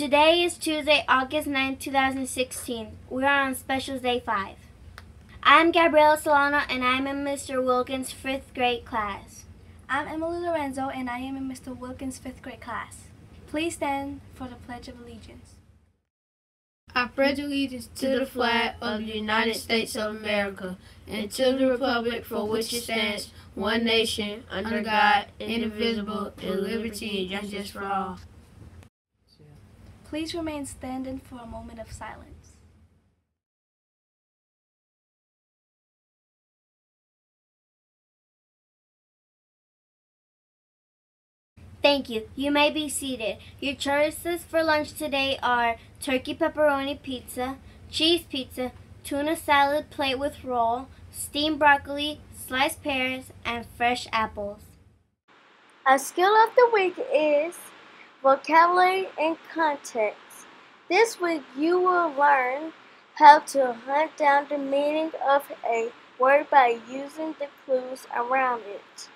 Today is Tuesday, August 9, 2016. We are on Special Day 5. I'm Gabriela Solano and I'm in Mr. Wilkins' 5th grade class. I'm Emily Lorenzo and I am in Mr. Wilkins' 5th grade class. Please stand for the Pledge of Allegiance. I pledge allegiance to the flag of the United States of America and to the republic for which it stands, one nation, under God, indivisible, in liberty and justice for all. Please remain standing for a moment of silence. Thank you. You may be seated. Your choices for lunch today are turkey pepperoni pizza, cheese pizza, tuna salad plate with roll, steamed broccoli, sliced pears, and fresh apples. Our skill of the week is vocabulary and context. This week you will learn how to hunt down the meaning of a word by using the clues around it.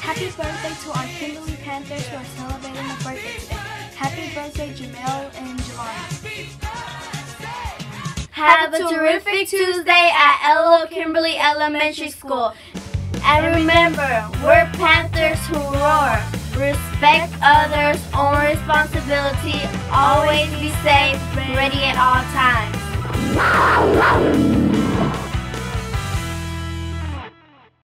Happy birthday to our Kimberly Panthers who are celebrating a birthday today. Happy birthday, Jamel and Javon. Have a terrific Tuesday at LO Kimberly Elementary School. And remember, we're Panthers who roar. Respect others, own responsibility, always be safe, ready at all times.